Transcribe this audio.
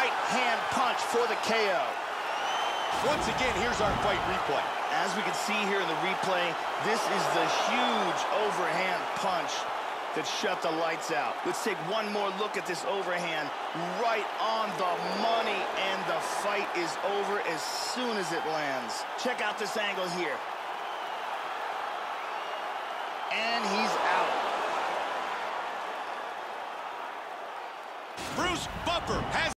right hand punch for the KO. Once again, here's our fight replay. As we can see here in the replay, this is the huge overhand punch that shut the lights out. Let's take one more look at this overhand right on the money, and the fight is over as soon as it lands. Check out this angle here. And he's out. Bruce Buffer has